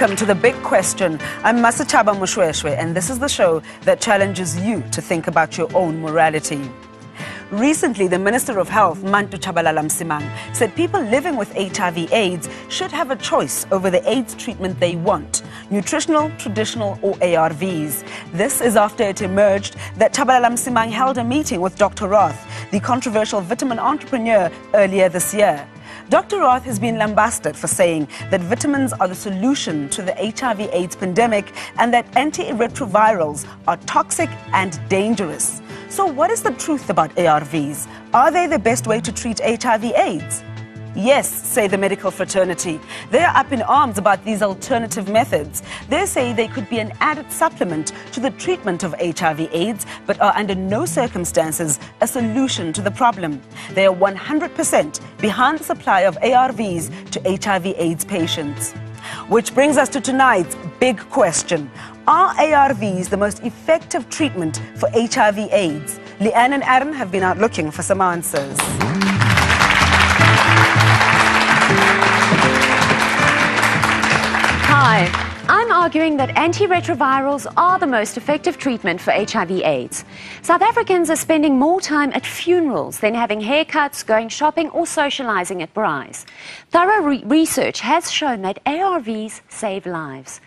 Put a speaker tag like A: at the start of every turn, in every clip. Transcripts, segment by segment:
A: welcome to The Big Question. I'm Masachaba Mushweshwe and this is the show that challenges you to think about your own morality. Recently, the Minister of Health, Manto Tshabalala Msimang, said people living with HIV AIDS should have a choice over the AIDS treatment they want, nutritional, traditional or ARVs. This is after it emerged that Tshabalala Msimang held a meeting with Dr. Rath, the controversial vitamin entrepreneur, earlier this year. Dr. Rath has been lambasted for saying that vitamins are the solution to the HIV AIDS pandemic and that antiretrovirals are toxic and dangerous. So, what is the truth about ARVs? Are they the best way to treat HIV AIDS? Yes, say the medical fraternity. They're up in arms about these alternative methods. They say they could be an added supplement to the treatment of HIV AIDS, but are under no circumstances a solution to the problem. They are 100% behind the supply of ARVs to HIV AIDS patients. Which brings us to tonight's big question. Are ARVs the most effective treatment for HIV AIDS? Leanne and Aaron have been out looking for some answers.
B: Hi, I'm arguing that antiretrovirals are the most effective treatment for HIV/AIDS. South Africans are spending more time at funerals than having haircuts, going shopping, or socializing at braais. Thorough re research has shown that ARVs save lives.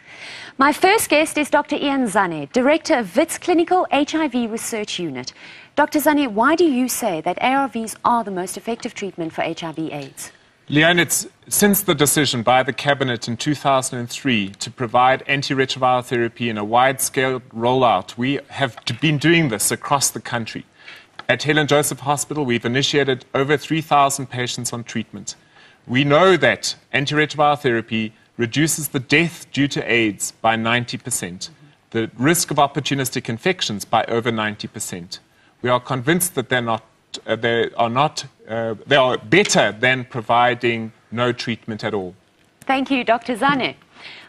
B: My first guest is Dr. Ian Sanne, Director of WITS Clinical HIV Research Unit. Dr. Sanne, why do you say that ARVs are the most effective treatment for HIV/AIDS?
C: Leanne, since the decision by the Cabinet in 2003 to provide antiretroviral therapy in a wide-scale rollout, we have been doing this across the country. At Helen Joseph Hospital, we've initiated over 3,000 patients on treatment. We know that antiretroviral therapy reduces the death due to AIDS by 90%, the risk of opportunistic infections by over 90%. We are convinced that they're not they are not uh, they are better than providing no treatment at all.
B: Thank you, Dr. Sanne.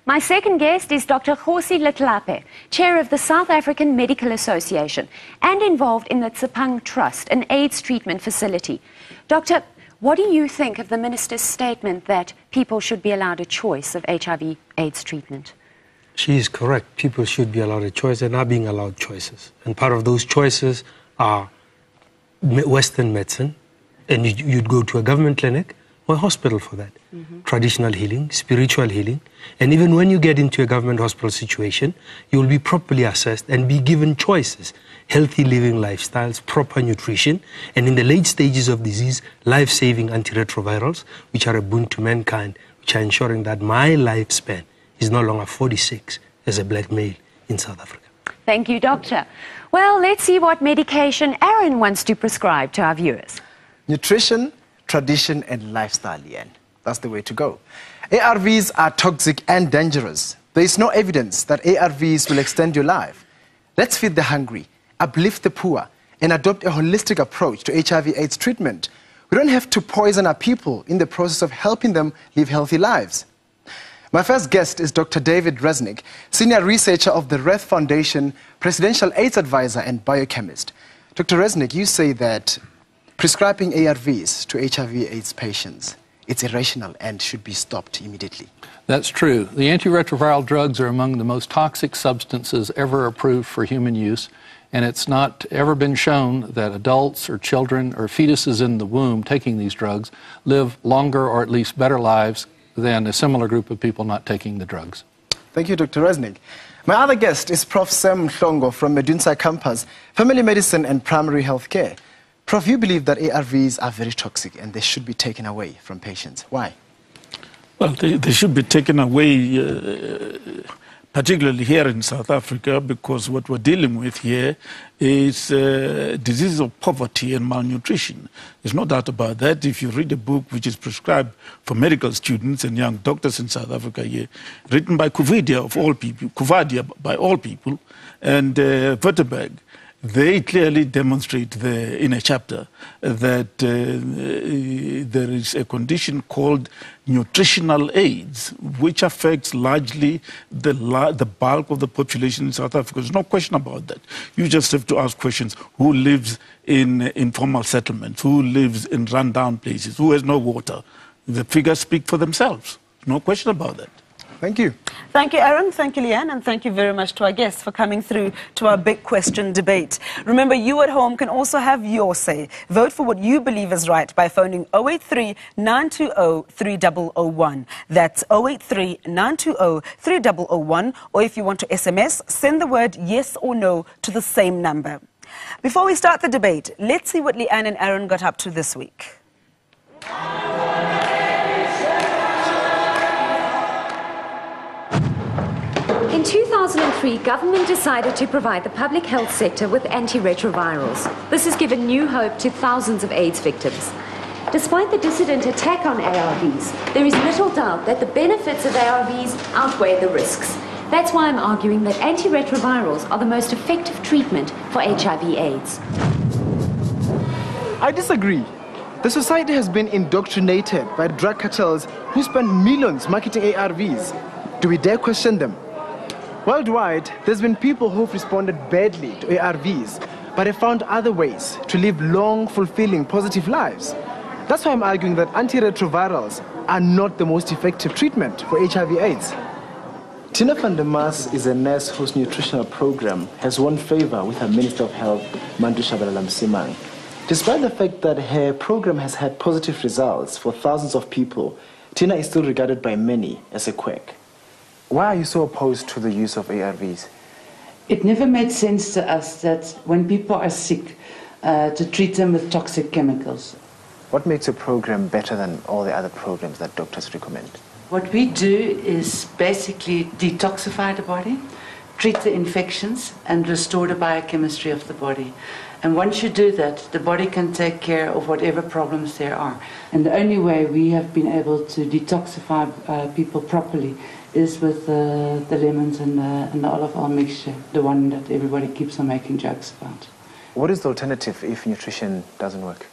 B: My second guest is Dr. Kgosi Letlape, chair of the South African Medical Association and involved in the Tsepang Trust, an AIDS treatment facility. Doctor, what do you think of the minister's statement that people should be allowed a choice of HIV AIDS treatment?
D: She is correct. People should be allowed a choice and are not being allowed choices. And part of those choices are Western medicine, and you'd go to a government clinic or a hospital for that. Mm -hmm. Traditional healing, spiritual healing, and even when you get into a government hospital situation, you will be properly assessed and be given choices healthy living lifestyles, proper nutrition, and in the late stages of disease, life saving antiretrovirals, which are a boon to mankind, which are ensuring that my lifespan is no longer 46 as a black male in South Africa.
B: Thank you, Doctor. Well, let's see what medication Aaron wants to prescribe to our viewers.
E: Nutrition, tradition, and lifestyle, Ian. That's the way to go. ARVs are toxic and dangerous. There is no evidence that ARVs will extend your life. Let's feed the hungry, uplift the poor, and adopt a holistic approach to HIV/AIDS treatment. We don't have to poison our people in the process of helping them live healthy lives. My first guest is Dr. David Rasnick, senior researcher of the Rath Foundation, presidential AIDS advisor and biochemist. Dr. Rasnick, you say that prescribing ARVs to HIV/AIDS patients it's irrational and should be stopped immediately.
F: That's true. The antiretroviral drugs are among the most toxic substances ever approved for human use, and it's not ever been shown that adults or children or fetuses in the womb taking these drugs live longer or at least better lives than a similar group of people not taking the drugs.
E: Thank you, Dr. Rasnick. My other guest is Prof. Sam Mhlongo from Medunsa Campus, Family Medicine and Primary Health Care. Prof, you believe that ARVs are very toxic and they should be taken away from patients. Why?
G: Well, they, they should be taken away uh, particularly here in South Africa, because what we're dealing with here is uh, diseases of poverty and malnutrition. There's no doubt about that. If you read a book which is prescribed for medical students and young doctors in South Africa here, written by Coovadia of all people, Coovadia by all people, and uh, they clearly demonstrate the, in a chapter that uh, there is a condition called nutritional AIDS, which affects largely the, the bulk of the population in South Africa. There's no question about that. You just have to ask questions who lives in informal settlements, who lives in rundown places, who has no water. The figures speak for themselves. No question about that.
E: Thank you.
A: Thank you, Aaron. Thank you, Leanne. And thank you very much to our guests for coming through to our big question debate. Remember, you at home can also have your say. Vote for what you believe is right by phoning 083 920 3001. That's 083 920 3001. Or if you want to SMS, send the word yes or no to the same number. Before we start the debate, let's see what Leanne and Aaron got up to this week.
B: In 2003, government decided to provide the public health sector with antiretrovirals. This has given new hope to thousands of AIDS victims. Despite the dissident attack on ARVs, there is little doubt that the benefits of ARVs outweigh the risks. That's why I'm arguing that antiretrovirals are the most effective treatment for HIV/AIDS.
E: I disagree. The society has been indoctrinated by drug cartels who spend millions marketing ARVs. Do we dare question them? Worldwide, there's been people who've responded badly to ARVs, but have found other ways to live long, fulfilling, positive lives. That's why I'm arguing that antiretrovirals are not the most effective treatment for HIV/AIDS. Tina van der Maas is a nurse whose nutritional program has won favor with her Minister of Health, Manto Tshabalala Msimang. Despite the fact that her program has had positive results for thousands of people, Tina is still regarded by many as a quack. Why are you so opposed to the use of ARVs?
H: It never made sense to us that when people are sick, uh, to treat them with toxic chemicals.
E: What makes your program better than all the other programs that doctors recommend?
H: What we do is basically detoxify the body, treat the infections, and restore the biochemistry of the body. And once you do that, the body can take care of whatever problems there are. And the only way we have been able to detoxify uh, people properly is with uh, the lemons and the, and the olive oil mixture, the one that everybody keeps on making jokes about.
E: What is the alternative if nutrition doesn't work?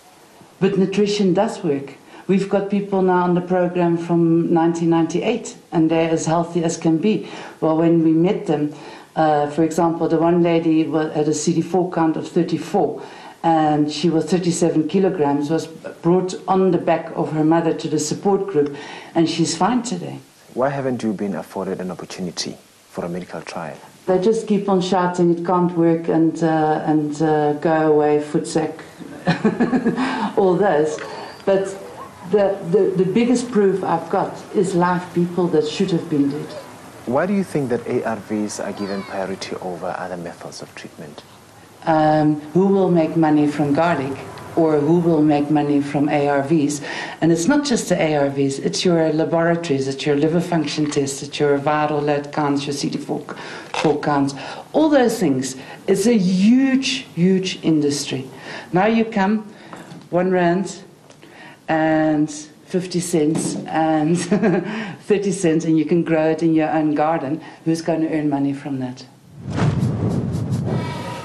H: But nutrition does work. We've got people now on the program from 1998, and they're as healthy as can be. Well, when we met them, uh, for example, the one lady had a CD4 count of 34, and she was 37 kilograms, was brought on the back of her mother to the support group, and she's fine today.
E: Why haven't you been afforded an opportunity for a medical trial?
H: They just keep on shouting it can't work and, uh, and uh, go away, footsack, all those. But the, the, the biggest proof I've got is live people that should have been dead.
E: Why do you think that ARVs are given priority over other methods of treatment?
H: Um, who will make money from garlic or who will make money from ARVs? And it's not just the ARVs, it's your laboratories, it's your liver function tests, it's your viral load counts, your CD4 four counts, all those things. It's a huge, huge industry. Now you come, one rand and 50 cents and 30 cents, and you can grow it in your own garden. Who's going to earn money from that?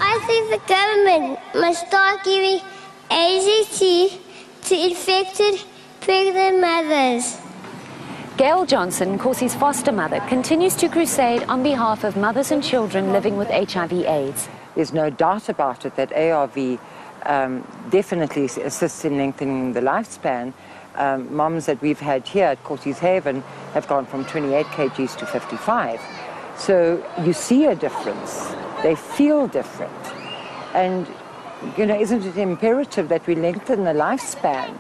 I: I think the government must start giving AZT to infected pregnant mothers.
B: Gail Johnson, Nkosi's foster mother, continues to crusade on behalf of mothers and children living with HIV/AIDS.
J: There's no doubt about it that ARV um, definitely assists in lengthening the lifespan. Um, moms that we've had here at Nkosi's Haven have gone from 28 kgs to 55. So you see a difference. They feel different. And, you know, isn't it imperative that we lengthen the lifespan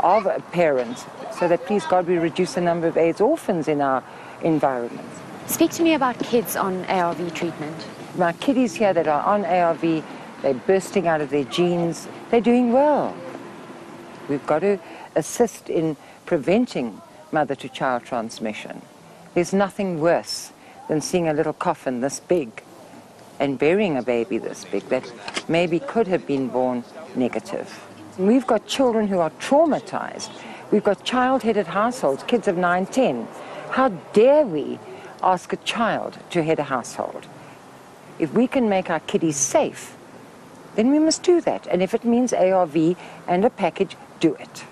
J: of a parent so that, please God, we reduce the number of AIDS orphans in our environment?
B: Speak to me about kids on ARV treatment.
J: My kiddies here that are on ARV, they're bursting out of their genes. They're doing well. We've got to assist in preventing mother-to-child transmission. There's nothing worse than seeing a little coffin this big and burying a baby this big that maybe could have been born negative. We've got children who are traumatized. We've got child-headed households, kids of 9, 10. How dare we ask a child to head a household? If we can make our kiddies safe, then we must do that. And if it means ARV and a package, do it.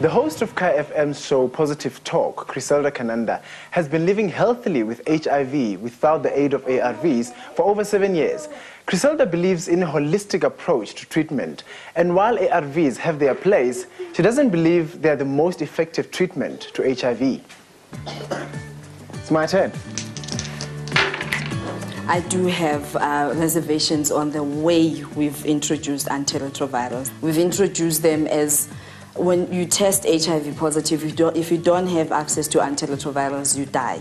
E: The host of Kaya FM's show Positive Talk, Criselda Kananda, has been living healthily with HIV without the aid of ARVs for over seven years. Criselda believes in a holistic approach to treatment, and while ARVs have their place, she doesn't believe they are the most effective treatment to HIV. It's my turn.
K: I do have uh, reservations on the way we've introduced antiretrovirals. We've introduced them as when you test HIV positive, you don't, if you don't have access to antiretrovirals, you die.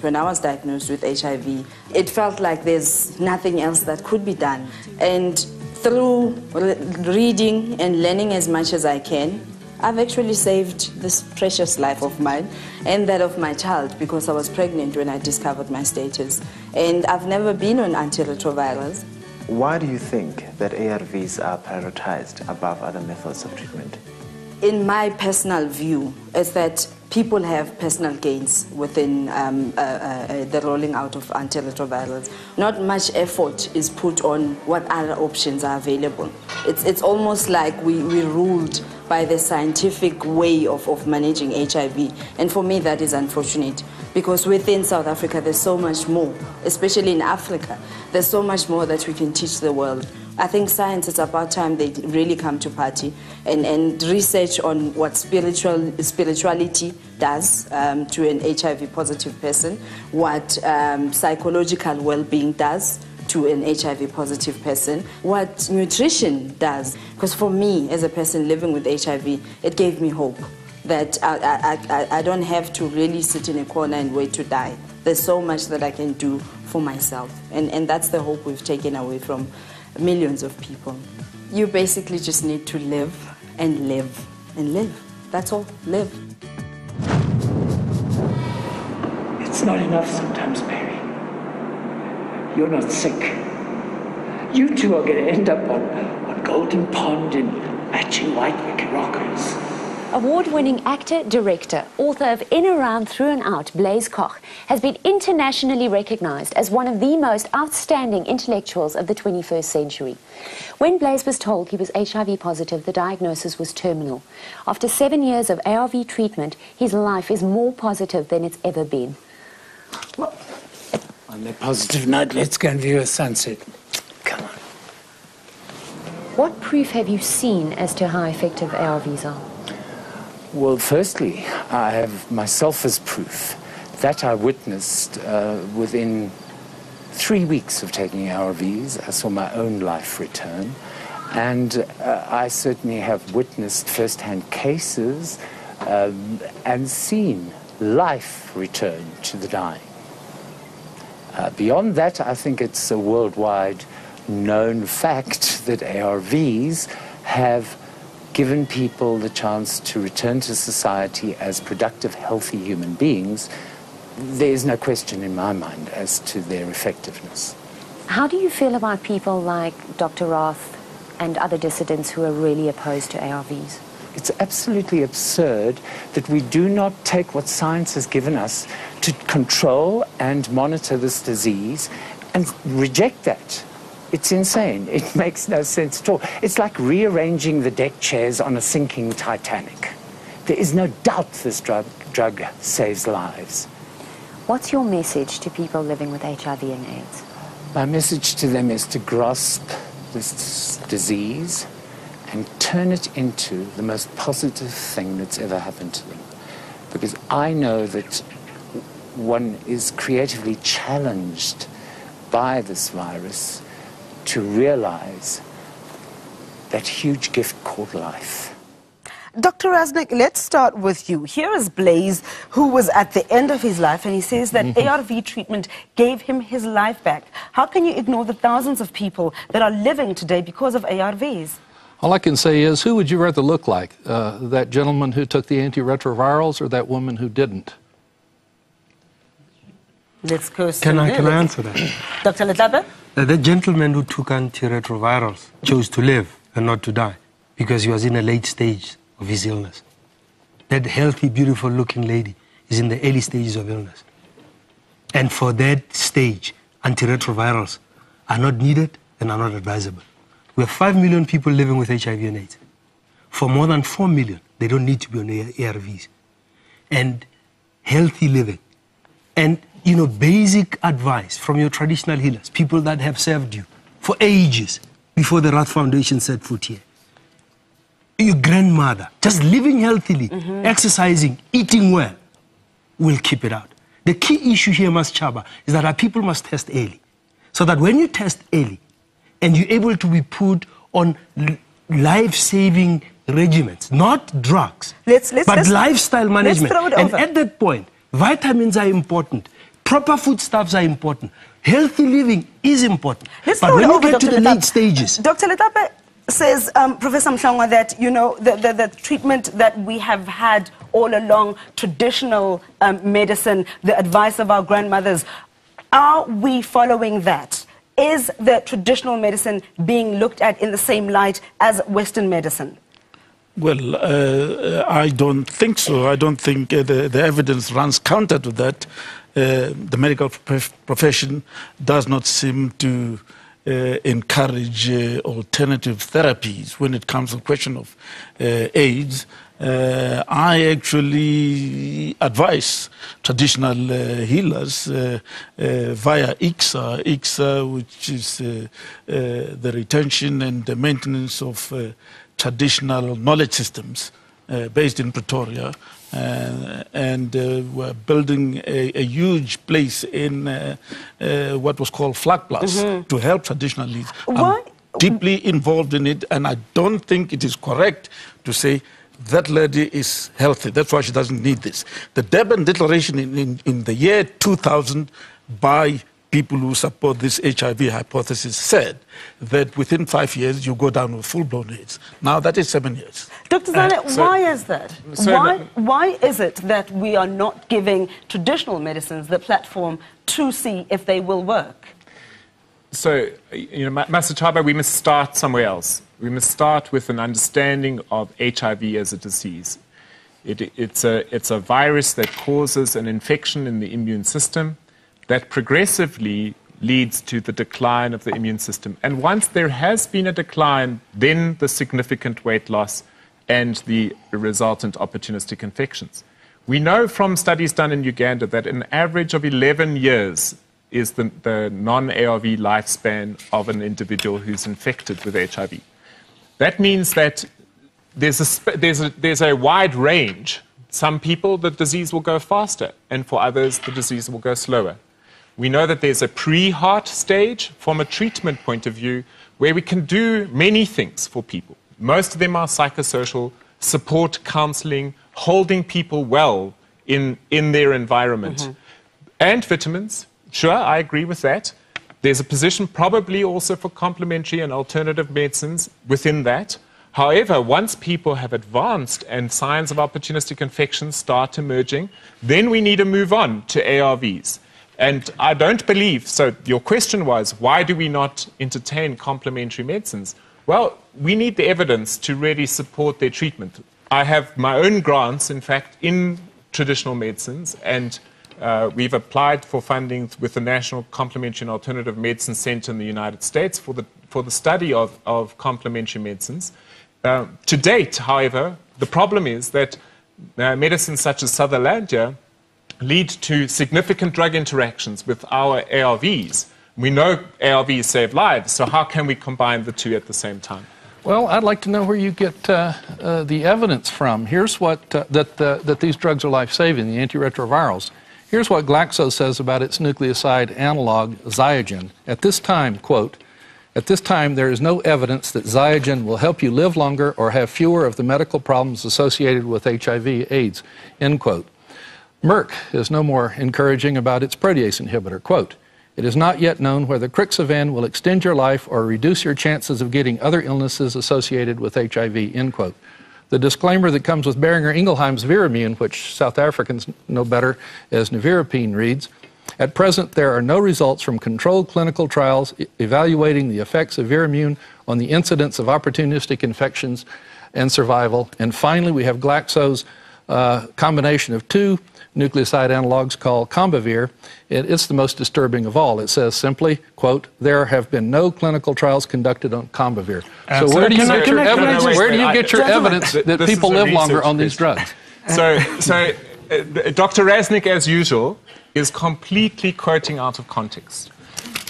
K: When I was diagnosed with HIV, it felt like there's nothing else that could be done. And through re- reading and learning as much as I can, I've actually saved this precious life of mine and that of my child because I was pregnant when I discovered my status. And I've never been on antiretrovirals.
E: Why do you think that ARVs are prioritized above other methods of treatment?
K: In my personal view, is that people have personal gains within um, uh, uh, the rolling out of antiretrovirals. Not much effort is put on what other options are available. It's, it's almost like we, we ruled by the scientific way of, of managing HIV. And for me, that is unfortunate because within South Africa, there's so much more, especially in Africa. There's so much more that we can teach the world. I think science is about time they really come to party and, and research on what spiritual spirituality does um, to an HIV positive person, what um, psychological well-being does to an HIV positive person, what nutrition does. Because for me, as a person living with HIV, it gave me hope that I, I, I, I don't have to really sit in a corner and wait to die. There's so much that I can do for myself. And, and that's the hope we've taken away from millions of people. You basically just need to live and live and live. That's all. Live.
L: It's not enough sometimes, Mary. You're not sick. You two are going to end up on, on Golden Pond in matching white knickerbockers.
B: Award winning actor, director, author of In, Around, Through and Out, Blaise Koch, has been internationally recognized as one of the most outstanding intellectuals of the 21st century. When Blaise was told he was HIV positive, the diagnosis was terminal. After seven years of ARV treatment, his life is more positive than it's ever been.
L: Well, on that positive note, let's go and view a sunset. Come on.
B: What proof have you seen as to how effective ARVs are?
L: Well, firstly, I have myself as proof that I witnessed uh, within three weeks of taking ARVs. I saw my own life return. And uh, I certainly have witnessed firsthand cases um, and seen life return to the dying. Uh, beyond that, I think it's a worldwide known fact that ARVs have given people the chance to return to society as productive, healthy human beings. There is no question in my mind as to their effectiveness.
B: How do you feel about people like Dr. Rath and other dissidents who are really opposed to ARVs?
L: It's absolutely absurd that we do not take what science has given us to control and monitor this disease and reject that. It's insane. It makes no sense at all. It's like rearranging the deck chairs on a sinking Titanic. There is no doubt this drug, drug saves lives.
B: What's your message to people living with HIV and AIDS?
L: My message to them is to grasp this disease and turn it into the most positive thing that's ever happened to them. Because I know that one is creatively challenged by this virus to realize that huge gift called life.
A: Dr. Rasnick, let's start with you. Here is Blaise, who was at the end of his life, and he says that
F: Mhm.
A: ARV treatment gave him his life back. How can you ignore the thousands of people that are living today because of ARVs?
F: All I can say is, who would you rather look like? Uh, that gentleman who took the antiretrovirals or that woman who didn't?
A: Let's go.
D: Can I, can I answer that?
A: Dr. Letlape?
D: Uh, the gentleman who took antiretrovirals chose to live and not to die because he was in a late stage of his illness. That healthy, beautiful looking lady is in the early stages of illness. And for that stage, antiretrovirals are not needed and are not advisable. We have 5 million people living with HIV and AIDS. For more than 4 million, they don't need to be on ARVs. And healthy living and you know basic advice from your traditional healers, people that have served you for ages before the Rath Foundation set foot here. Your grandmother, just living healthily, mm-hmm. exercising, eating well. will keep it out. The key issue here, Masachaba, is that our people must test early. So that when you test early and you're able to be put on life saving regimens, not drugs,
A: let's, let's,
D: but
A: let's,
D: lifestyle management.
A: Let's throw it
D: and at that point, vitamins are important, proper foodstuffs are important, healthy living is important.
A: Let's
D: but when you
A: over,
D: get to the
A: Letlape.
D: late stages,
A: Dr. Letlape says, um, Professor Mhlongo, that you know the, the, the treatment that we have had all along, traditional um, medicine, the advice of our grandmothers, are we following that? Is the traditional medicine being looked at in the same light as Western medicine?
G: Well, uh, I don't think so. I don't think uh, the, the evidence runs counter to that. Uh, the medical profession does not seem to uh, encourage uh, alternative therapies when it comes to the question of uh, AIDS. Uh, I actually advise traditional healers via ICSA, ICSA, which is the retention and the maintenance of traditional knowledge systems based in Pretoria. Uh, and uh, we're building a, a huge place in uh, uh, what was called Flag Plus
A: Mhm.
G: to help traditional leaders.
A: Why-
G: I'm deeply involved in it, and I don't think it is correct to say that lady is healthy. That's why she doesn't need this. The Durban Declaration in, in, in the year 2000 by people who support this HIV hypothesis said that within five years you go down with full-blown AIDS. Now that is seven years.
A: Dr. Sanne,
C: Uh, so-
A: why is that?
C: so
A: why,
C: the-
A: why is it that we are not giving traditional medicines the platform to see if they will work?
C: So, you know, Ma- Masachaba, we must start somewhere else. We must start with an understanding of HIV as a disease. It, it's, a, it's a virus that causes an infection in the immune system that progressively leads to the decline of the immune system. And once there has been a decline, then the significant weight loss and the resultant opportunistic infections. We know from studies done in Uganda that an average of 11 years is the, the non ARV lifespan of an individual who's infected with HIV. That means that there's a, there's, a, there's a wide range. Some people, the disease will go faster, and for others, the disease will go slower. We know that there's a pre HAART stage from a treatment point of view where we can do many things for people. Most of them are psychosocial, support counseling, holding people well in, in their environment. Mm-hmm. And vitamins, sure, I agree with that. There's a position probably also for complementary and alternative medicines within that. However, once people have advanced and signs of opportunistic infections start emerging, then we need to move on to ARVs. And I don't believe, so your question was, why do we not entertain complementary medicines? Well, we need the evidence to really support their treatment. I have my own grants, in fact, in traditional medicines, and uh, we've applied for funding with the National Complementary and Alternative Medicine Center in the United States for the, for the study of, of complementary medicines. Uh, to date, however, the problem is that uh, medicines such as Sutherlandia lead to significant drug interactions with our ARVs. We know ARVs save lives, so how can we combine the two at the same time?
F: Well, I'd like to know where you get uh, uh, the evidence from. Here's what uh, that uh, that these drugs are life-saving, the antiretrovirals. Here's what Glaxo says about its nucleoside analog Ziagen. At this time, quote, at this time there is no evidence that Ziagen will help you live longer or have fewer of the medical problems associated with HIV/AIDS. End quote. Merck is no more encouraging about its protease inhibitor. Quote, it is not yet known whether Crixivan will extend your life or reduce your chances of getting other illnesses associated with HIV, end quote. The disclaimer that comes with Boehringer Ingelheim's Viramune, which South Africans know better as nevirapine, reads, at present, there are no results from controlled clinical trials evaluating the effects of Viramune on the incidence of opportunistic infections and survival. And finally, we have Glaxo's uh, combination of two nucleoside analogs called Combivir. It, it's the most disturbing of all. It says simply, quote, there have been no clinical trials conducted on Combivir. So where do you get your
C: I- can I
F: evidence? Where do you get your evidence that people live longer on these drugs?
C: So, so uh, Dr. Rasnick, as usual, is completely quoting out of context.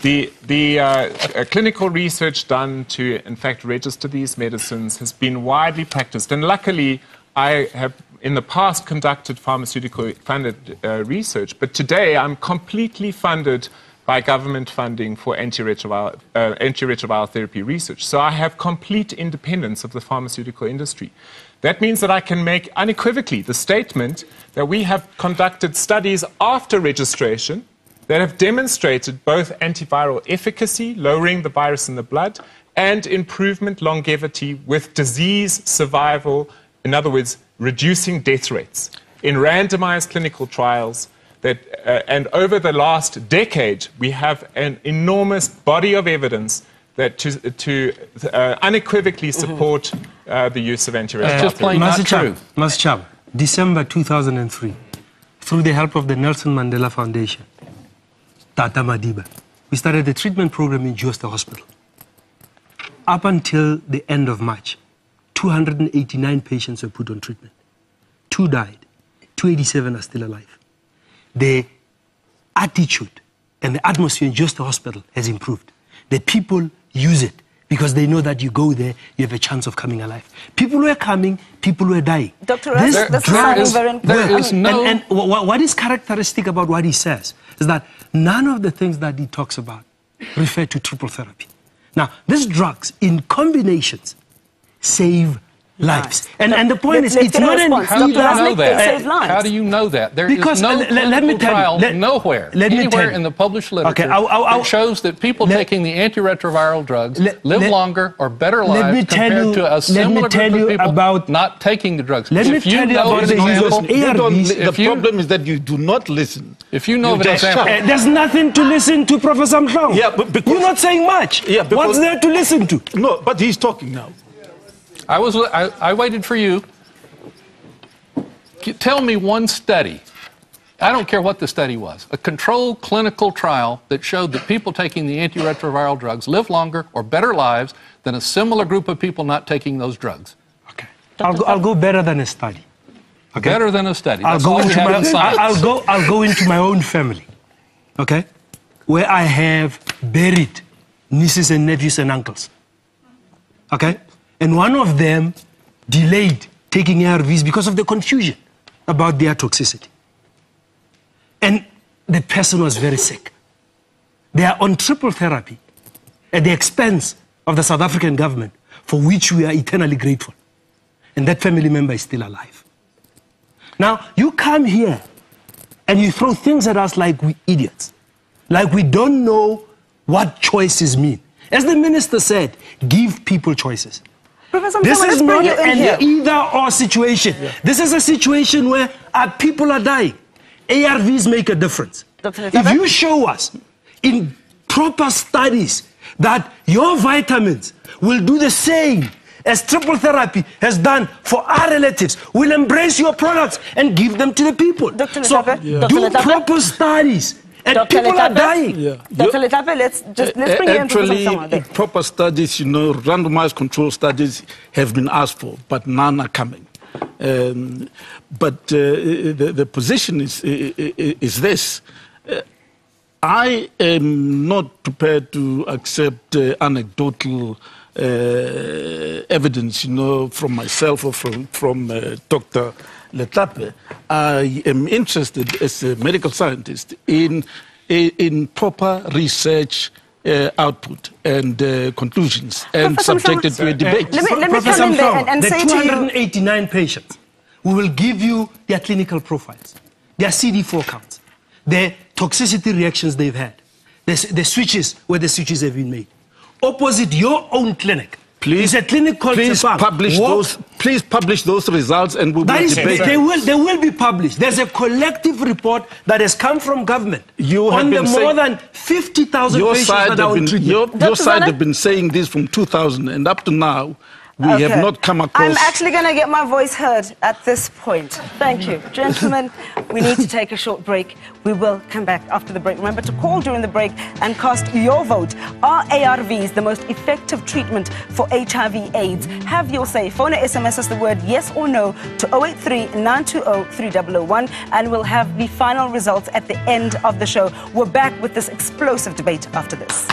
C: The, the uh, uh, clinical research done to, in fact, register these medicines has been widely practiced. And luckily, I have in the past conducted pharmaceutical funded uh, research, but today I'm completely funded by government funding for antiretroviral, uh, antiretroviral therapy research. So I have complete independence of the pharmaceutical industry. That means that I can make unequivocally the statement that we have conducted studies after registration that have demonstrated both antiviral efficacy, lowering the virus in the blood, and improvement longevity with disease survival, in other words, reducing death rates in randomized clinical trials. That, uh, and over the last decade, we have an enormous body of evidence that to, to uh, unequivocally support uh, the use of antiretroviral.
F: just plain not true.
D: Master Chab, December 2003, through the help of the Nelson Mandela Foundation, Tata Madiba, we started a treatment program in Jooste Hospital. Up until the end of March, 289 patients were put on treatment. Two died. 287 are still alive. The attitude and the atmosphere in just the Hospital has improved. The people use it because they know that you go there, you have a chance of coming alive. People were coming, people were dying.
A: Dr. This
D: drug
A: is very important.
D: is no... And, and what is characteristic about what he says is that none of the things that he talks about refer to triple therapy. Now, these drugs in combinations save lives. And, and the point
A: Let's-
D: is, it's not an
A: response.
F: How do you know that?
A: save lives.
F: How do you know that? There is
D: Because,
F: no
D: uh, let- let me
F: clinical
D: tell you,
F: trial
D: let-
F: nowhere,
D: let me
F: anywhere
D: tell you.
F: in the published literature
D: Okay, I'll- I'll- I'll-
F: that shows that people
D: let-
F: taking the antiretroviral drugs
D: Let-
F: live
D: let-
F: longer or better
D: let
F: lives
D: me tell
F: compared
D: you-
F: to a
D: let me
F: similar
D: tell
F: group of people
D: about-
F: not taking the drugs.
D: Let me
F: if you
D: tell you
F: know
D: about
F: an
D: the use of
F: example,
G: You don't
D: ARVs,
G: the problem is that you do not listen.
F: if you know
G: You
F: of an example.
D: Uh, there's nothing to listen to, Professor Mhlong.
G: Yeah, but because-
D: You're not saying much.
G: Yeah, because-
D: What's there to listen to?
G: No, but he's talking now.
F: I was I, I waited for you. Tell me one study. I don't care what the study was. A controlled clinical trial that showed that people taking the antiretroviral drugs live longer or better lives than a similar group of people not taking those drugs.
D: Okay. I'll go, I'll go better than a study. Okay.
F: Better than a study.
D: I'll go into my. I'll go I'll go into my own family. Okay? Where I have buried nieces and nephews and uncles. Okay? And one of them delayed taking ARVs because of the confusion about their toxicity. And the person was very sick. They are on triple therapy at the expense of the South African government, for which we are eternally grateful. And that family member is still alive. Now, you come here and you throw things at us like we idiots, like we don't know what choices mean. As the minister said, give people choices.
A: Professor
D: This is
A: let's
D: not
A: you
D: an
A: here.
D: either or situation. This is a situation where our people are dying. ARVs make a difference.
A: Dr.
D: If you show us in proper studies that your vitamins will do the same as triple therapy has done for our relatives, we'll embrace your products and give them to the people.
A: Dr.
D: So
A: Letlape? Yeah.
D: do
A: Dr.
D: Proper studies. And
A: Dr.
D: people are dying.
G: Yeah.
A: Dr. Letlape, let's just let's bring you in,
G: Actually, proper studies, you know, randomized control studies have been asked for, but none are coming. Um, but uh, the, the position is, is this. Uh, I am not prepared to accept uh, anecdotal uh, evidence, you know, from myself or from, from uh, Dr. Letlape. I am interested as a medical scientist in, in proper research uh, output and uh, conclusions and
A: Professor
G: subjected to a
A: Mhlongo,
G: debate.
A: Let me- let me
D: Professor
A: come in there and- and
D: the
A: say to you-
D: 289 patients, we will give you their clinical profiles, their CD4 counts, their toxicity reactions they've had, the, the switches where the switches have been made. Opposite your own clinic.
G: Please,
D: it's a clinic called
G: please publish
D: Walk-
G: those. Please publish those results, and we will
D: That is,
G: debate.
D: they will, they will be published. There's a collective report that has come from government
G: You have
D: on the
G: been
D: more
G: saying-
D: than 50,000
G: your
D: patients that are
G: have
D: on
G: been,
D: treatment.
G: your, your side have been saying this from 2000 and up to now we
A: Okay.
G: have not come across
A: I'm actually going to get my voice heard at this point. Thank you. Gentlemen, we need to take a short break. We will come back after the break. Remember to call during the break and cast your vote. Are ARVs the most effective treatment for HIV AIDS? Have your say. Phone or SMS us the word yes or no to 083 920 3001 and we'll have the final results at the end of the show. We're back with this explosive debate after this.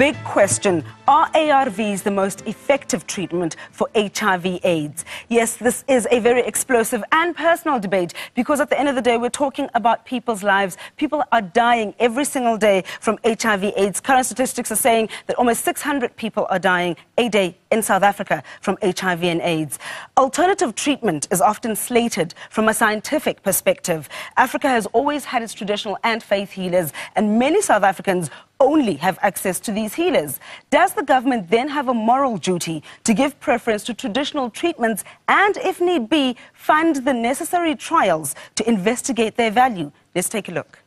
A: Big question. Are ARVs the most effective treatment for HIV AIDS? Yes, this is a very explosive and personal debate because at the end of the day, we're talking about people's lives. People are dying every single day from HIV AIDS. Current statistics are saying that almost 600 people are dying a day in South Africa from HIV and AIDS. Alternative treatment is often slated from a scientific perspective. Africa has always had its traditional and faith healers, and many South Africans only have access to these healers. Does the government then have a moral duty to give preference to traditional treatments and, if need be, fund the necessary trials to investigate their value? Let's take a look.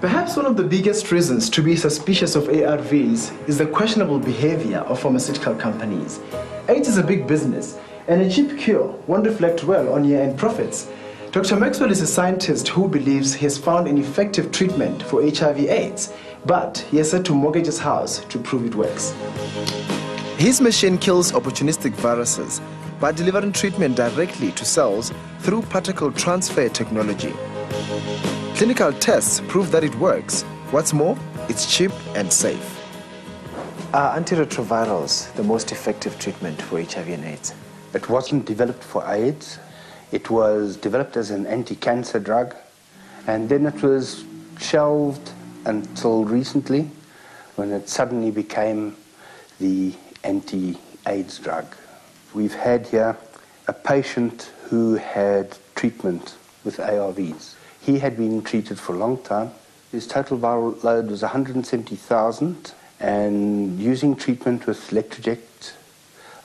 E: Perhaps one of the biggest reasons to be suspicious of ARVs is the questionable behavior of pharmaceutical companies. AIDS is a big business, and a cheap cure won't reflect well on year end profits. Dr. Maxwell is a scientist who believes he has found an effective treatment for HIV/AIDS, but he has had to mortgage his house to prove it works. His machine kills opportunistic viruses by delivering treatment directly to cells through particle transfer technology. Clinical tests prove that it works. What's more, it's cheap and safe. Are antiretrovirals the most effective treatment for HIV and AIDS?
M: It wasn't developed for AIDS. It was developed as an anti-cancer drug, and then it was shelved until recently, when it suddenly became the anti-AIDS drug. We've had here a patient who had treatment with ARVs. He had been treated for a long time. His total viral load was 170,000, and using treatment with Electroject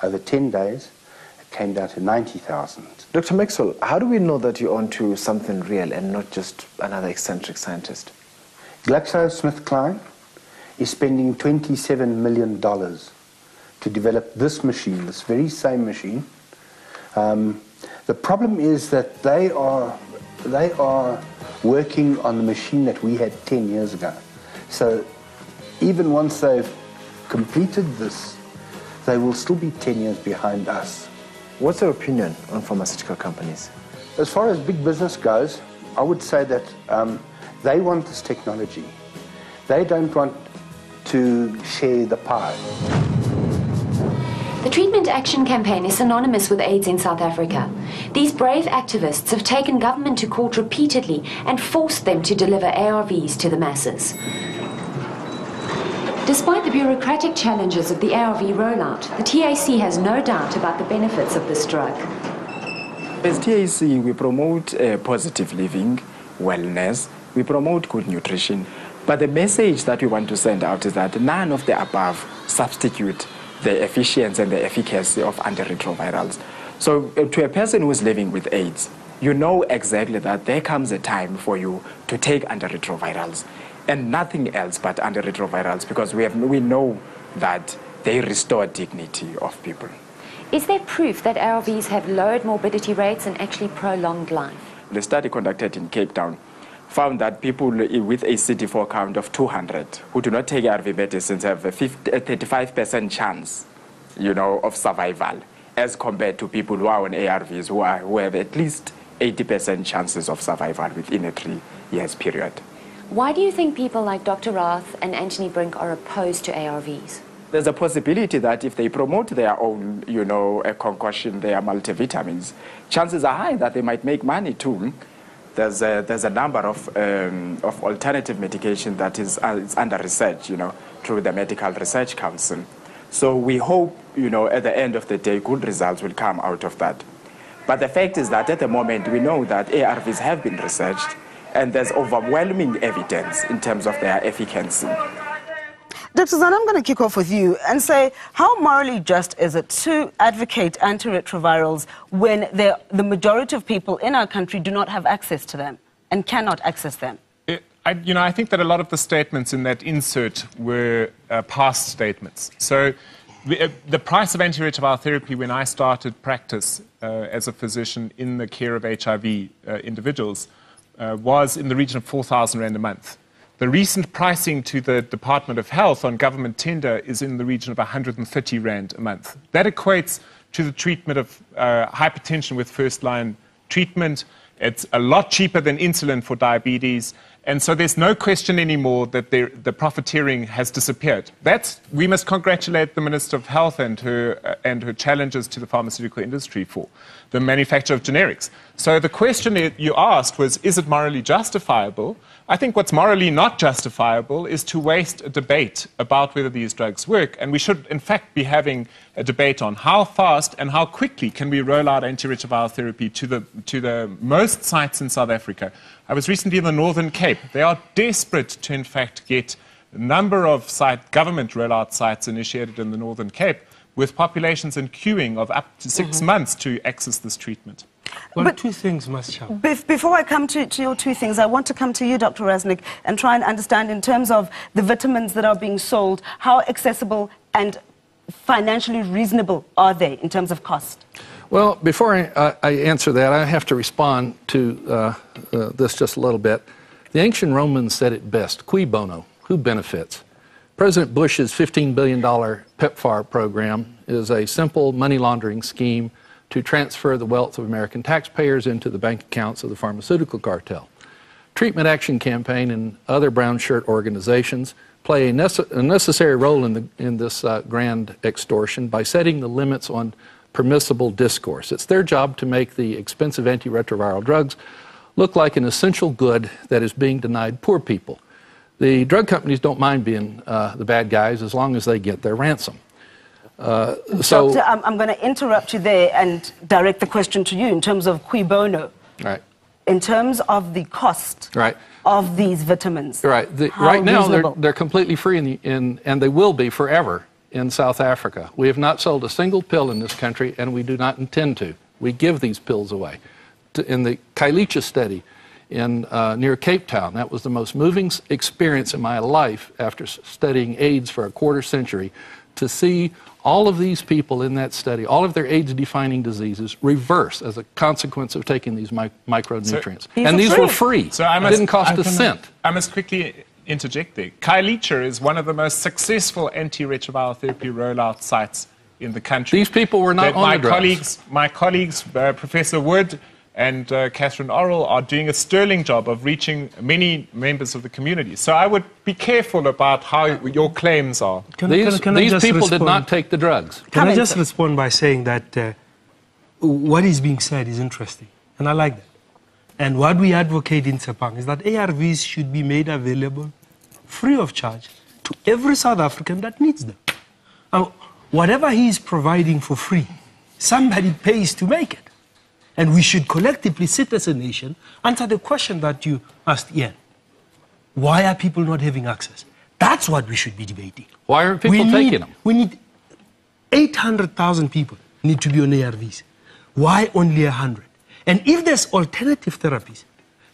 M: over 10 days, it came down to 90,000.
E: Dr. Maxwell, how do we know that you're onto something real and not just another eccentric scientist?
M: GlaxoSmithKline is spending $27 million to develop this machine, this very same machine. Um, the problem is that they are, they are working on the machine that we had 10 years ago. So even once they've completed this, they will still be 10 years behind us.
E: What's your opinion on pharmaceutical companies?
M: As far as big business goes, I would say that um, they want this technology. They don't want to share the pie.
B: The Treatment Action Campaign is synonymous with AIDS in South Africa. These brave activists have taken government to court repeatedly and forced them to deliver ARVs to the masses. Despite the bureaucratic challenges of the ARV rollout, the TAC has no doubt about the benefits of this drug.
N: As TAC, we promote uh, positive living, wellness, we promote good nutrition. But the message that we want to send out is that none of the above substitute the efficiency and the efficacy of antiretrovirals. So, uh, to a person who is living with AIDS, you know exactly that there comes a time for you to take antiretrovirals and nothing else but antiretrovirals because we, have, we know that they restore dignity of people.
B: Is there proof that ARVs have lowered morbidity rates and actually prolonged life?
N: The study conducted in Cape Town found that people with a CD4 count of 200 who do not take ARV medicines have a, 50, 35% chance, you know, of survival as compared to people who are on ARVs who, are, who have at least 80% chances of survival within a three years period.
B: Why do you think people like Dr. Rath and Anthony Brink are opposed to ARVs?
N: There's a possibility that if they promote their own, you know, a concoction, their multivitamins, chances are high that they might make money too there's a, there's a number of, um, of alternative medication that is, uh, is under research, you know, through the Medical Research Council. So we hope, you know, at the end of the day, good results will come out of that. But the fact is that at the moment, we know that ARVs have been researched, and there's overwhelming evidence in terms of their efficacy.
A: Dr. Sanne, I'm going to kick off with you and say, how morally just is it to advocate antiretrovirals when the majority of people in our country do not have access to them and cannot access them?
C: It, I, you know, I think that a lot of the statements in that insert were uh, past statements. So the, uh, the price of antiretroviral therapy when I started practice uh, as a physician in the care of HIV uh, individuals uh, was in the region of 4,000 Rand a month. The recent pricing to the Department of Health on government tender is in the region of 130 Rand a month. That equates to the treatment of uh, hypertension with first line treatment. It's a lot cheaper than insulin for diabetes. And so there's no question anymore that the, the profiteering has disappeared. That's, we must congratulate the Minister of Health and her, uh, and her challenges to the pharmaceutical industry for the manufacture of generics. So the question you asked was, is it morally justifiable? I think what's morally not justifiable is to waste a debate about whether these drugs work. And we should, in fact, be having a debate on how fast and how quickly can we roll out antiretroviral therapy to the, to the most sites in South Africa. I was recently in the Northern Cape. They are desperate to, in fact, get a number of site, government rollout sites initiated in the Northern Cape with populations in queuing of up to 6 mm-hmm. months to access this treatment.
D: Well, two things must happen.
A: Bef- before I come to, to your two things, I want to come to you, Dr. Rasnick, and try and understand in terms of the vitamins that are being sold, how accessible and financially reasonable are they in terms of cost?
F: Well, before I, I, I answer that, I have to respond to uh, uh, this just a little bit. The ancient Romans said it best cui bono, who benefits? President Bush's $15 billion PEPFAR program is a simple money laundering scheme to transfer the wealth of American taxpayers into the bank accounts of the pharmaceutical cartel. Treatment Action Campaign and other brown shirt organizations play a, nece- a necessary role in, the, in this uh, grand extortion by setting the limits on permissible discourse. It's their job to make the expensive antiretroviral drugs look like an essential good that is being denied poor people. The drug companies don't mind being uh, the bad guys as long as they get their ransom. Uh, so,
A: Doctor, I'm, I'm going to interrupt you there and direct the question to you in terms of cui bono,
F: right,
A: in terms of the cost
F: right.
A: of these vitamins.
F: Right. The, right now, they're, they're completely free, in, the, in, and they will be forever in South Africa. We have not sold a single pill in this country, and we do not intend to. We give these pills away. In the Khayelitsha study in, uh, near Cape Town, that was the most moving experience in my life after studying AIDS for a quarter century, to see all of these people in that study, all of their AIDS-defining diseases, reverse as a consequence of taking these mi- micronutrients. and these were free.
C: So I
F: it
C: must,
F: didn't cost
C: I
F: a cent.
C: I must quickly interject there. Khayelitsha is one of the most successful antiretroviral therapy rollout sites in the country.
F: These people were not on
C: my
F: the drugs.
C: colleagues, my colleagues, uh, Professor Wood and uh, Catherine Orrell, are doing a sterling job of reaching many members of the community. So I would be careful about how your claims are.
D: Can- These- can- can
F: these
D: just
F: people did not take the drugs.
D: Can
A: Come
D: I
A: in,
D: just
A: sir.
D: respond by saying that uh, what is being said is interesting, and I like that. And what we advocate in Sepang is that ARVs should be made available free of charge to every South African that needs them. Now, whatever he is providing for free, somebody pays to make it. And we should collectively sit as a nation, answer the question that you asked Ian. Why are people not having access? That's what we should be debating.
F: Why aren't people
D: We need-
F: taking them?
D: We need 800,000 people need to be on ARVs. Why only 100? And if there's alternative therapies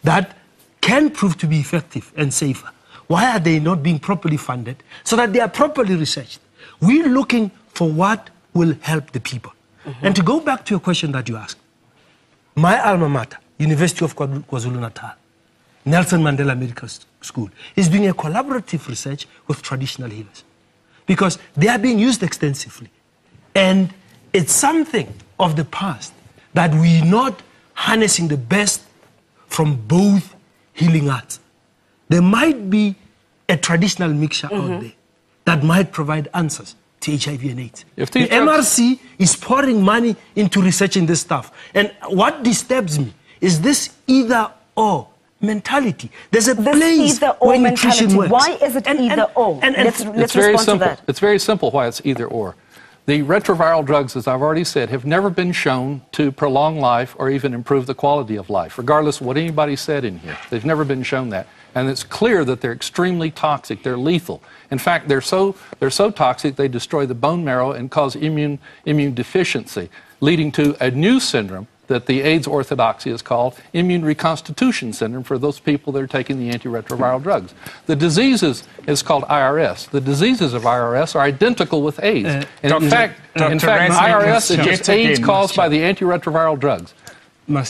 D: that can prove to be effective and safer, why are they not being properly funded so that they are properly researched? We're looking for what will help the people. Mm-hmm. And to go back to your question that you asked, my alma mater, University of KwaZulu-Natal, Nelson Mandela Medical School, is doing a collaborative research with traditional healers because they are being used extensively. And it's something of the past that we're not harnessing the best from both healing arts. There might be a traditional mixture out mm-hmm. there that might provide answers to HIV and AIDS.
F: If
D: the
F: these
D: MRC is pouring money into researching this stuff. And what disturbs me is this either or mentality. There's a place
A: either or
D: where nutrition
A: mentality.
D: works.
A: Why is it
D: And- and-
A: either or?
D: and- and-
A: let's let's
F: it's very
A: respond
F: simple.
A: to that.
F: It's very simple why it's either or. The retroviral drugs, as I've already said, have never been shown to prolong life or even improve the quality of life, regardless of what anybody said in here. They've never been shown that. And it's clear that they're extremely toxic. They're lethal. In fact, they're so, they're so toxic they destroy the bone marrow and cause immune, immune deficiency, leading to a new syndrome that the AIDS orthodoxy is called immune reconstitution syndrome for those people that are taking the antiretroviral drugs. The diseases is called IRS. The diseases of IRS are identical with AIDS.
C: Uh,
F: and in
C: Dr.
F: fact, in fact
C: Rasnick
F: IRS is
C: is
F: just AIDS
C: again-
F: caused by the antiretroviral drugs.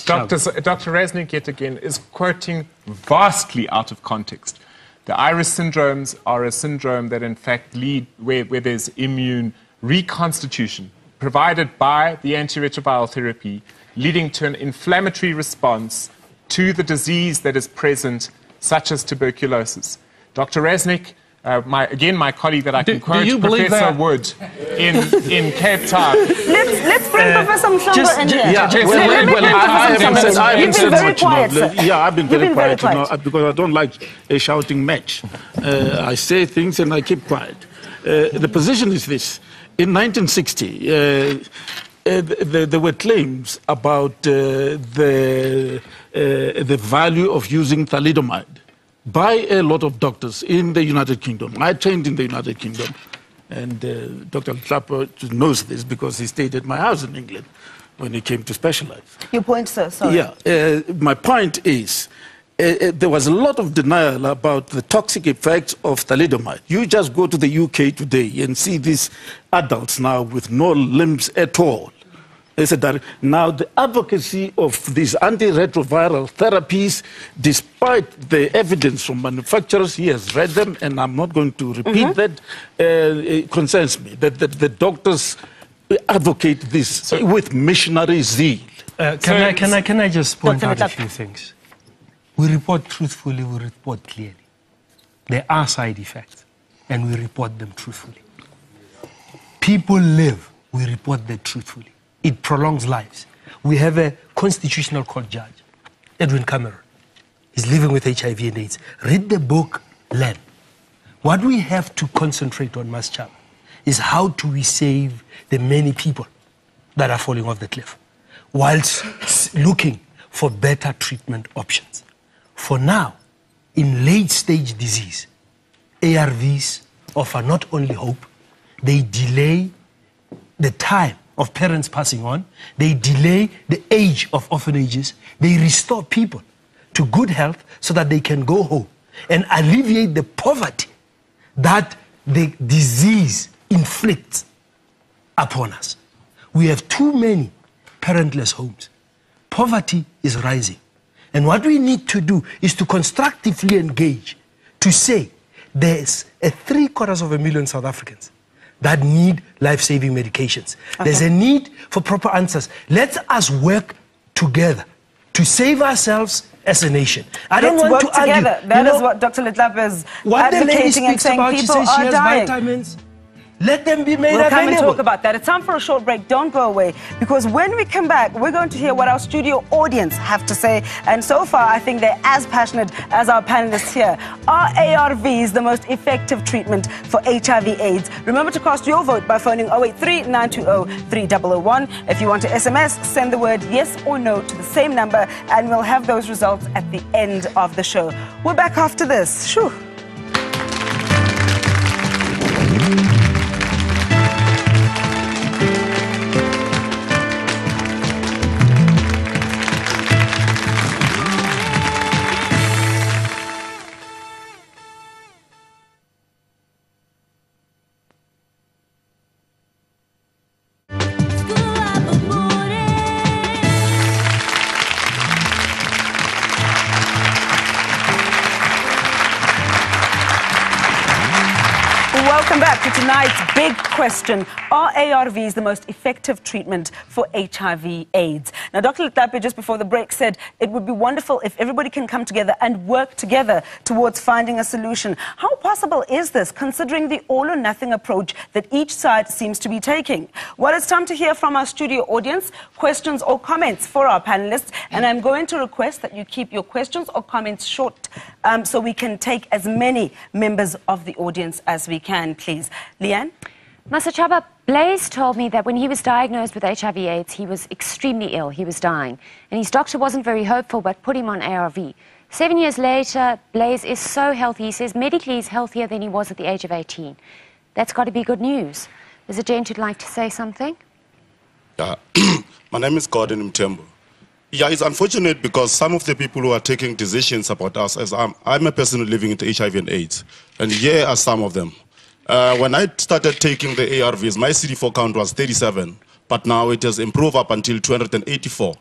C: Dr. S- Dr. Rasnick, yet again, is quoting vastly out of context. The IRIS syndromes are a syndrome that, in fact, lead where, where there's immune reconstitution provided by the antiretroviral therapy, leading to an inflammatory response to the disease that is present, such as tuberculosis. Dr. Rasnick, uh, my, again, my colleague that I can
F: Do- do
C: quote,
F: you
C: Professor
F: that?
C: Wood, in, in Cape Town.
A: Let's, let's bring
G: Uh,
A: Professor Mhlongo
G: just-
A: in here.
G: yeah,
A: Let-
G: well,
A: let me
G: well,
A: bring
G: I- I
A: Professor
G: haven't said- I haven't
A: You've been very
G: much, you know.
A: quiet, sir.
G: Yeah, I've been
A: You've
G: very
A: been very
G: quiet, you know, because I don't like a shouting match. Uh, I say things and I keep quiet. Uh, the position is this. In 1960, uh, th- th- there were claims about uh, the, uh, the value of using thalidomide by a lot of doctors in the United Kingdom. I trained in the United Kingdom, and uh, Dr. Letlape knows this because he stayed at my house in England when he came to specialize.
A: Your point, sir. Sorry.
G: Yeah, uh, my point is uh, there was a lot of denial about the toxic effects of thalidomide. You just go to the UK today and see these adults now with no limbs at all. They said that now the advocacy of these antiretroviral therapies, despite the evidence from manufacturers, he has read them, and I'm not going to repeat
A: Mm-hmm.
G: that, uh, it concerns me that, that the doctors advocate this with missionary zeal.
D: Uh, can, I, can, I, can I just point out a few things? We report truthfully, we report clearly. There are side effects, and we report them truthfully. People live, we report that truthfully. It prolongs lives. We have a constitutional court judge, Edwin Cameron. He's living with HIV and AIDS. Read the book, Learn. What we have to concentrate on, Masachaba, is how do we save the many people that are falling off the cliff whilst looking for better treatment options. For now, in late stage disease, ARVs offer not only hope, they delay the time of parents passing on, they delay the age of orphanages, they restore people to good health so that they can go home and alleviate the poverty that the disease inflicts upon us. We have too many parentless homes. Poverty is rising. And what we need to do is to constructively engage to say there's a three quarters of a million South Africans that need life saving medications. There's a need for proper answers. Let us work together to save ourselves as a nation. I don't
A: Let's
D: want
A: work
D: to argue.
A: together.
D: You
A: That is
D: know,
A: what Dr. Letlape is
D: what the lady
A: advocating and saying
D: about, she
A: people
D: says she
A: are
D: has
A: dying.
D: vitamins. Let them be made
A: we'll come and
D: available.
A: talk about that. It's time for a short break. Don't go away because when we come back, we're going to hear what our studio audience have to say. And so far, I think they're as passionate as our panelists here. Are ARVs the most effective treatment for HIV/AIDS? Remember to cast your vote by phoning 083 920 3001. If you want to SMS, send the word yes or no to the same number, and we'll have those results at the end of the show. We're back after this. Shoo. Question. Are ARVs the most effective treatment for HIV AIDS? Now, Dr. Letlape, just before the break, said it would be wonderful if everybody can come together and work together towards finding a solution. How possible is this, considering the all or nothing approach that each side seems to be taking? Well, it's time to hear from our studio audience questions or comments for our panelists. And I'm going to request that you keep your questions or comments short um, so we can take as many members of the audience as we can, please. Leanne?
B: Masachaba, Blaise told me that when he was diagnosed with HIV AIDS, he was extremely ill. He was dying. And his doctor wasn't very hopeful, but put him on ARV. Seven years later, Blaise is so healthy. He says medically he's healthier than he was at the age of 18. That's got to be good news. There's a gent who'd like to say something.
O: Yeah. My name is Gordon Mtembo. Yeah, it's unfortunate because some of the people who are taking decisions about us, as I'm, I'm a person living with HIV and AIDS, and here are some of them. Uh, when I started taking the ARVs, my CD4 count was 37, but now it has improved up until 284.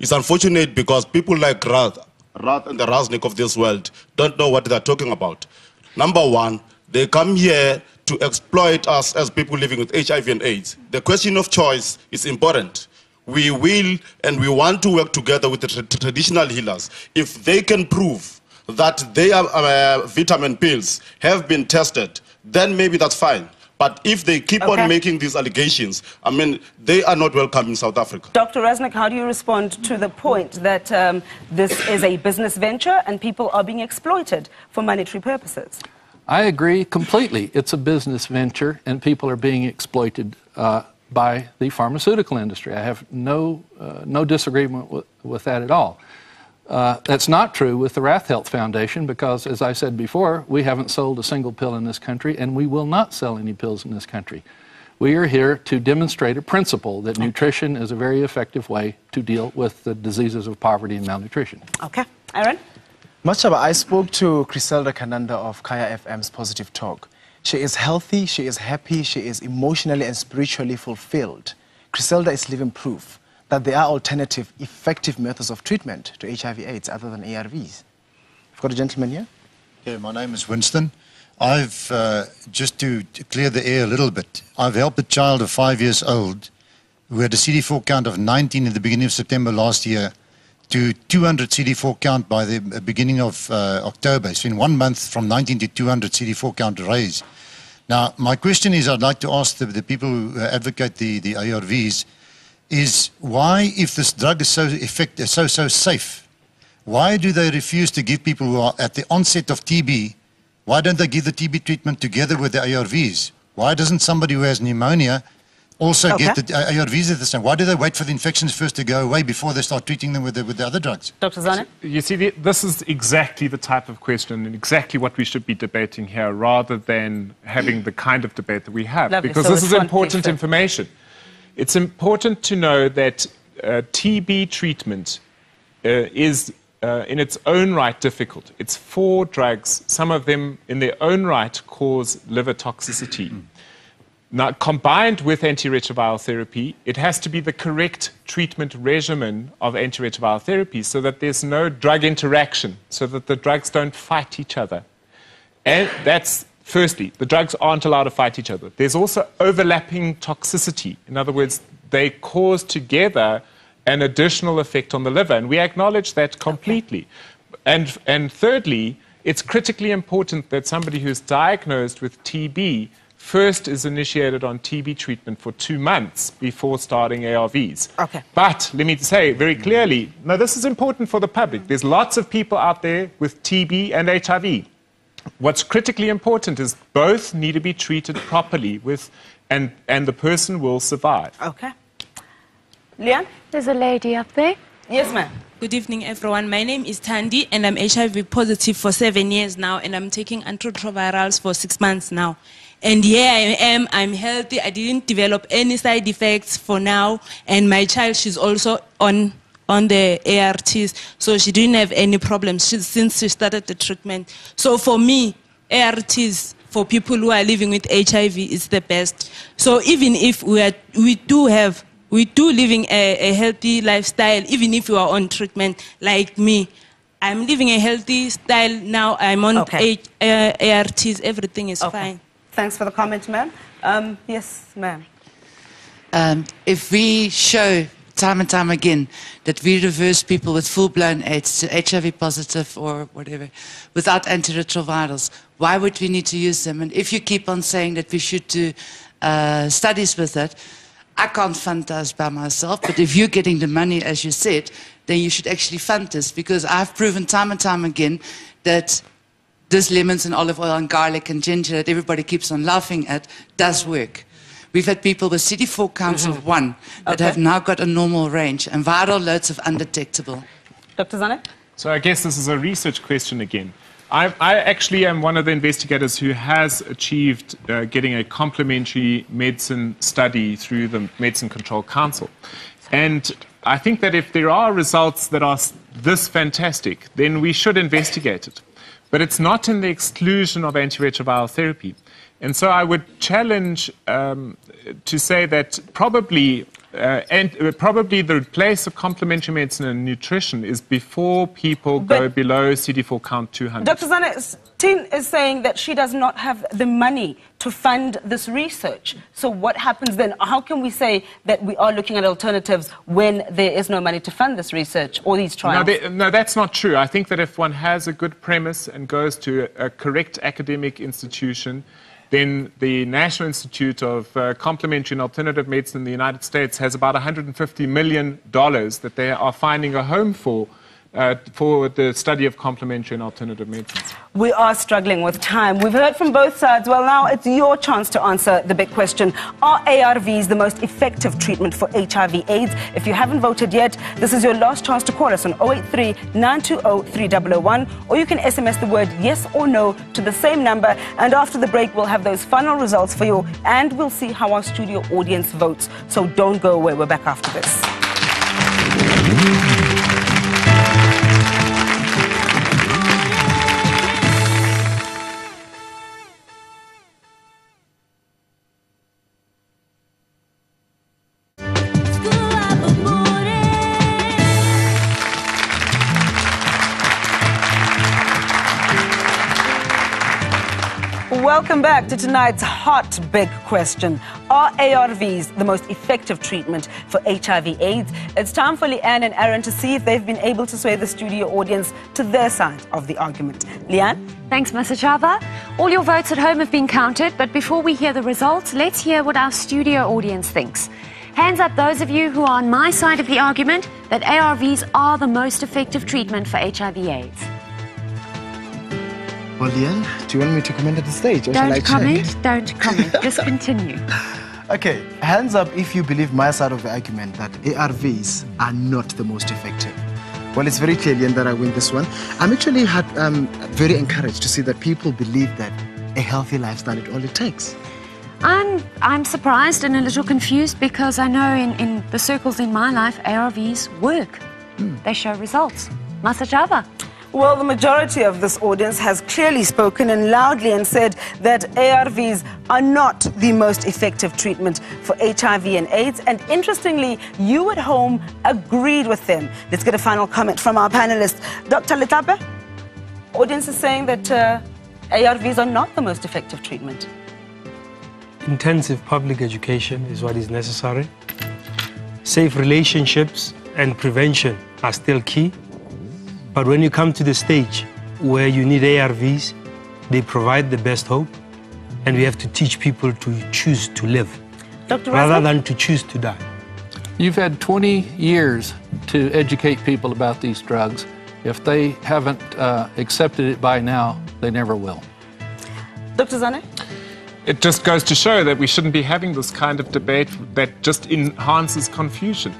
O: It's unfortunate because people like Rath, Rath and the Rasnick of this world don't know what they're talking about. Number one, they come here to exploit us as people living with HIV and AIDS. The question of choice is important. we will and we want to work together with the tra- traditional healers. If they can prove that their uh, vitamin pills have been tested, then maybe that's fine. But if they keep
A: Okay.
O: on making these allegations, I mean, they are not welcome in South Africa.
A: Dr. Rasnick, how do you respond to the point that um, this is a business venture and people are being exploited for monetary purposes?
F: I agree completely. It's a business venture, and people are being exploited uh, by the pharmaceutical industry. I have no, uh, no disagreement with, with that at all. Uh, that's not true with the Rath Health Foundation because, as I said before, we haven't sold a single pill in this country, and we will not sell any pills in this country. We are here to demonstrate a principle that nutrition is a very effective way to deal with the diseases of poverty and malnutrition.
A: Okay. Aaron?
E: Masachaba, I spoke to Criselda Kananda of Kaya FM's Positive Talk. She is healthy, she is happy, she is emotionally and spiritually fulfilled. Griselda is living proof that there are alternative, effective methods of treatment to HIV/AIDS other than ARVs. We've got a gentleman here.
P: Yeah, my name is Winston. I've, uh, just to, to clear the air a little bit, I've helped a child of five years old who had a CD4 count of 19 in the beginning of September last year to 200 CD4 count by the beginning of uh, October. It's been one month from 19 to 200 CD4 count raise. Now, my question is I'd like to ask the, the people who advocate the, the ARVs is why, if this drug is so effective, so, so safe, why do they refuse to give people who are at the onset of TB, why don't they give the TB treatment together with the ARVs? Why doesn't somebody who has pneumonia also get
A: Okay.
P: the uh, ARVs at the same? Why do they wait for the infections first to go away before they start treating them with the, with the other drugs?
A: Dr. Sanne?
C: You see, this is exactly the type of question and exactly what we should be debating here rather than having the kind of debate that we have.
A: Lovely.
C: Because
A: So
C: this is important
A: information. sir?
C: It's important to know that uh, TB treatment uh, is uh, in its own right difficult. It's four drugs, some of them in their own right cause liver toxicity. Now, combined with antiretroviral therapy, it has to be the correct treatment regimen of antiretroviral therapy so that there's no drug interaction, so that the drugs don't fight each other. And that's firstly, the drugs aren't allowed to fight each other. There's also overlapping toxicity. In other words, they cause together an additional effect on the liver, and we acknowledge that completely. And, and thirdly, it's critically important that somebody who's diagnosed with TB first is initiated on TB treatment for two months before starting ARVs.
A: Okay.
C: But let me say very clearly, now, this is important for the public. There's lots of people out there with TB and HIV. What's critically important is both need to be treated properly with, and, and the person will survive.
A: Okay. Leon?
B: There's a lady up there.
A: Yes, ma'am.
Q: Good evening, everyone. My name is Tandy, and I'm HIV positive for seven years now, and I'm taking antiretrovirals for six months now. And here I am, I'm healthy. I didn't develop any side effects for now, and my child, she's also on on the ARTs, so she didn't have any problems she, since she started the treatment. So for me, ARTs for people who are living with HIV is the best. So even if we are, we do have we do living a, a healthy lifestyle, even if you are on treatment like me. I'm living a healthy style now. I'm on
A: Okay.
Q: A, uh, ARTs. Everything is
A: Okay.
Q: fine.
A: Thanks for the comment, ma'am. Um, yes, ma'am.
H: Um, if we show time and time again that we reverse people with full-blown AIDS to HIV positive or whatever without antiretrovirals, why would we need to use them? And if you keep on saying that we should do uh, studies with it, I can't fund those by myself, but if you're getting the money, as you said, then you should actually fund this because I've proven time and time again that this lemons and olive oil and garlic and ginger that everybody keeps on laughing at does work. We've had people with CD4 counts of one that
A: Okay.
H: have now got a normal range and viral loads of undetectable.
A: Dr. Sanne?
C: So I guess this is a research question again. I, I actually am one of the investigators who has achieved uh, getting a complementary medicine study through the Medicine Control Council. And I think that if there are results that are this fantastic, then we should investigate it. But it's not in the exclusion of antiretroviral therapy. And so I would challenge um, to say that probably uh, and uh, probably the place of complementary medicine and nutrition is before people go below CD4 count 200.
A: Dr. Sanne, Tin is saying that she does not have the money to fund this research. So what happens then? How can we say that we are looking at alternatives when there is no money to fund this research or these
C: No,
A: trials?
C: they- no, that's not true. I think that if one has a good premise and goes to a, a correct academic institution, then the National Institute of uh, Complementary and Alternative Medicine in the United States has about $150 million that they are finding a home for. Uh, for the study of complementary and alternative medicines.
A: We are struggling with time. We've heard from both sides. Well, now it's your chance to answer the big question Are ARVs the most effective treatment for HIV/AIDS? If you haven't voted yet, this is your last chance to call us on 083 920 3001, or you can SMS the word yes or no to the same number. And after the break, we'll have those final results for you, and we'll see how our studio audience votes. So don't go away. We're back after this. Welcome back to tonight's hot big question. Are ARVs the most effective treatment for HIV AIDS? It's time for Leanne and Aaron to see if they've been able to sway the studio audience to their side of the argument. Leanne?
B: Thanks, Masachaba. All your votes at home have been counted, but before we hear the results, let's hear what our studio audience thinks. Hands up those of you who are on my side of the argument that ARVs are the most effective treatment for HIV/AIDS.
E: Well, Leanne, do you want me to comment at the stage?
B: Don't
E: check?
B: comment, don't comment, just continue.
E: Okay, hands up if you believe my side of the argument that ARVs are not the most effective. Well, it's very clear, Leanne, that I win this one. I'm actually had, um, very encouraged to see that people believe that a healthy lifestyle is all it takes.
B: I'm, I'm surprised and a little confused because I know in, in the circles in my life, ARVs work. They show results. Masachaba.
A: Well, the majority of this audience has clearly spoken and loudly and said that ARVs are not the most effective treatment for HIV and AIDS. And interestingly, you at home agreed with them. Let's get a final comment from our panelists. Dr. Letlape, audience is saying that uh, ARVs are not the most effective treatment.
D: Intensive public education is what is necessary. Safe relationships and prevention are still key. But when you come to the stage where you need ARVs, they provide the best hope, and we have to teach people to choose to live
A: Dr.
D: rather
A: Raza?
D: than to choose to die.
F: You've had 20 years to educate people about these drugs. If they haven't uh, accepted it by now, they never will.
A: Dr. Sanne?
C: It just goes to show that we shouldn't be having this kind of debate that just enhances confusion.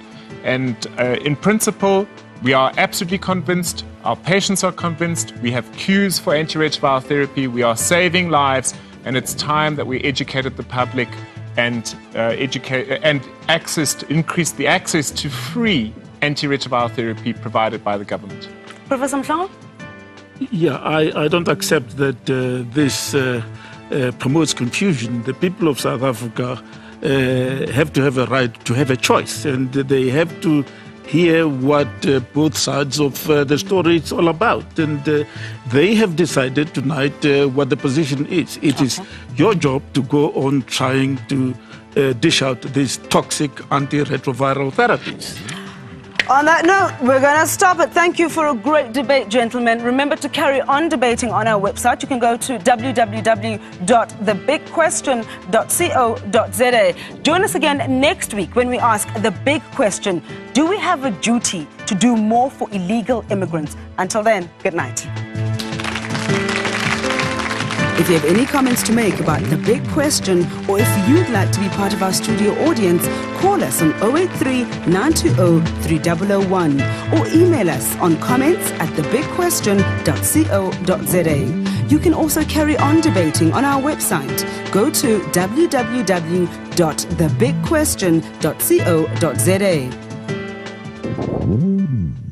C: And uh, in principle, we are absolutely convinced, our patients are convinced, we have queues for antiretroviral therapy, we are saving lives, and it's time that we educated the public and uh, educate and access to, increase the access to free antiretroviral therapy provided by the government.
A: Professor Mhlongo?
G: Yeah, I, I don't accept that uh, this uh, uh, promotes confusion. The people of South Africa uh, have to have a right to have a choice, and they have to hear what uh, both sides of uh, the story is all about. And uh, they have decided tonight uh, what the position is. It is your job to go on trying to uh, dish out these toxic antiretroviral therapies.
A: On that note, we're going to stop it. Thank you for a great debate, gentlemen. Remember to carry on debating on our website. You can go to www.thebigquestion.co.za. Join us again next week when we ask the big question Do we have a duty to do more for illegal immigrants? Until then, good night. If you have any comments to make about the big question, or if you'd like to be part of our studio audience, call us on 083 920 3001 or email us on comments at thebigquestion.co.za. You can also carry on debating on our website. Go to www.thebigquestion.co.za.